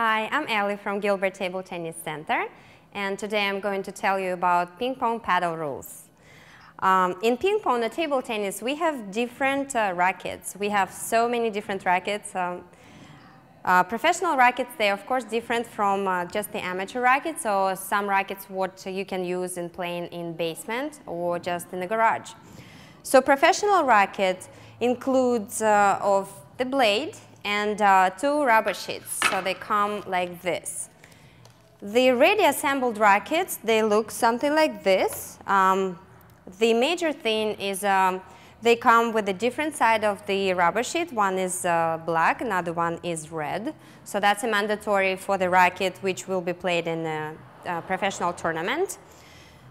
Hi, I'm Elie from Gilbert Table Tennis Center, and today I'm going to tell you about ping pong paddle rules. Um, in ping pong, the table tennis, we have different uh, rackets. We have so many different rackets. Um, uh, professional rackets, they're of course different from uh, just the amateur rackets. So some rackets what you can use in playing in basement or just in the garage. So professional racket includes uh, of the blade and uh, two rubber sheets. So they come like this. The ready assembled rackets, they look something like this. Um, the major thing is um, they come with a different side of the rubber sheet. One is uh, black, another one is red. So that's a mandatory for the racket which will be played in a, a professional tournament.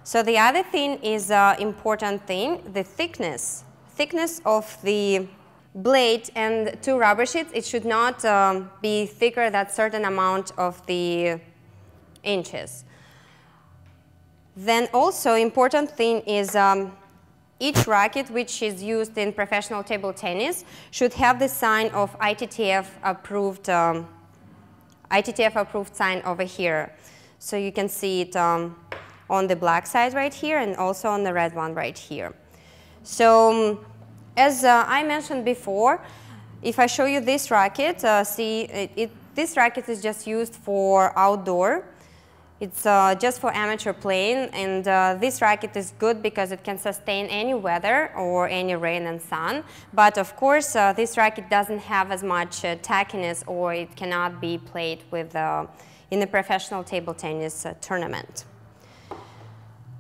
So the other thing is uh, important thing, the thickness. Thickness of the blade and two rubber sheets, it should not um, be thicker than certain amount of the inches. Then also important thing is um, each racket which is used in professional table tennis should have the sign of ITTF approved, um, ITTF approved sign over here. So you can see it um, on the black side right here and also on the red one right here. So um, as uh, I mentioned before, if I show you this racket, uh, see, it, it, this racket is just used for outdoor. It's uh, just for amateur playing, and uh, this racket is good because it can sustain any weather or any rain and sun. But of course, uh, this racket doesn't have as much uh, tackiness, or it cannot be played with in a professional table tennis tournament.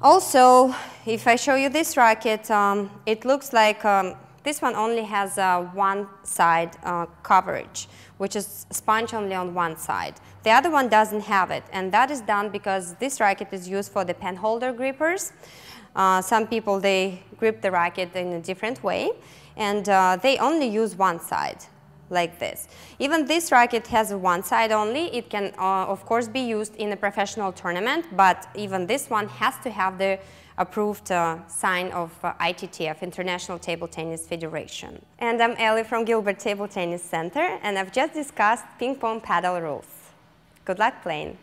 Also, if I show you this racket, um, it looks like um, this one only has uh, one side uh, coverage, which is sponge only on one side. The other one doesn't have it, and that is done because this racket is used for the pen holder grippers. Uh, some people, they grip the racket in a different way, and uh, they only use one side like this. Even this racket has one side only. It can, uh, of course, be used in a professional tournament, but even this one has to have the approved uh, sign of uh, ITTF, International Table Tennis Federation. And I'm Elie from Gilbert Table Tennis Center, and I've just discussed ping pong paddle rules. Good luck playing!